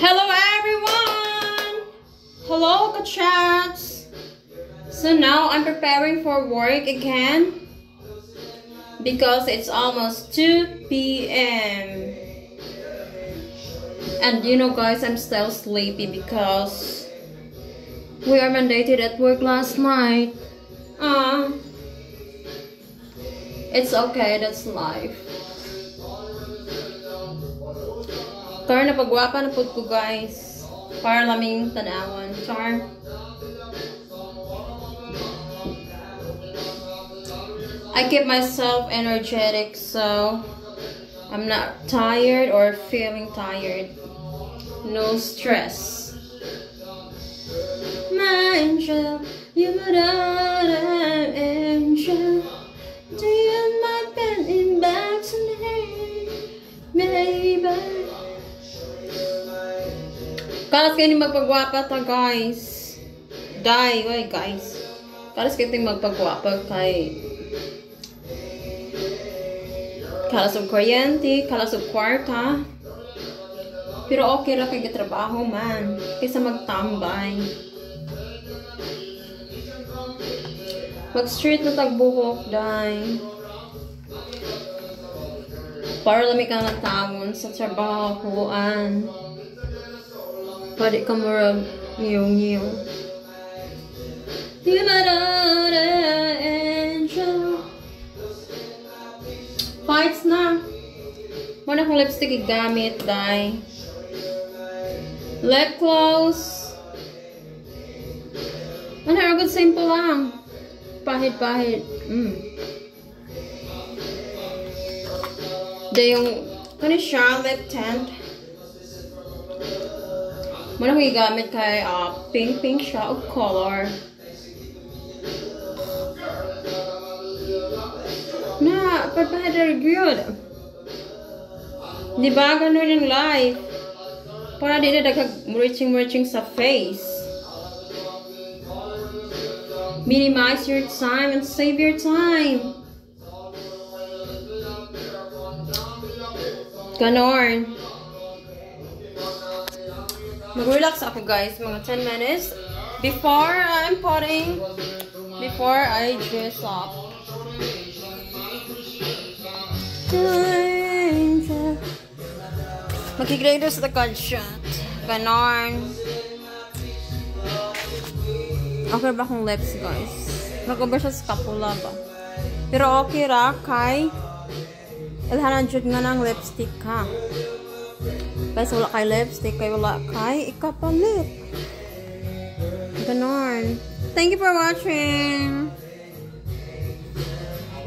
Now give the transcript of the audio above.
Hello everyone! Hello ka-chats! So now I'm preparing for work again because it's almost 2 p.m. And you know guys, I'm still sleepy because we are mandated at work last night. Ah, It's okay, that's life. Char, napagwapa na po ko guys. Para laming tanawan. Char. I keep myself energetic so I'm not tired or feeling tired. No stress. My angel, you're my angel. Do you pen in back tonight, baby? Kalas kayo ni magpagwapa ta, guys. Die, why, guys. Kalas kayo ting magpagwapa kay... Kalas og kuryente, kalas og kwarta. Pero okay ra kay trabaho man. Kaysa magtambay. Mag-street na tagbuhok, die. Para lami kang natawon sa trabahoan. Pwede ka murag ngiyong-ngiyong. Di ba angel? Fights na. Muna kong lipstick igamit, dai. Lip gloss. Ano, agad simple lang. Pahit-pahit. Mm. Da yung, kani siya, lip tint. Muna ko igamit kay uh, pink-pink siya o color. Na, pagpahidar good. Di ba ganun yung life? Para di na dagag-muriching-muriching sa face. Minimize your time and save your time. Ganon. Mag-relax ako guys, mga 10 minutes before I'm putting, before I dress up. Magkigrader sa gunshot. Ganon. Okay ba akong lips guys? Mag-over siya sa scapula ba? Pero okay ra kay ilhanan jud nga ng lipstick ha. Guys, wala kay lipstick, kay wala kay ikapalit. Ganon. Thank you for watching.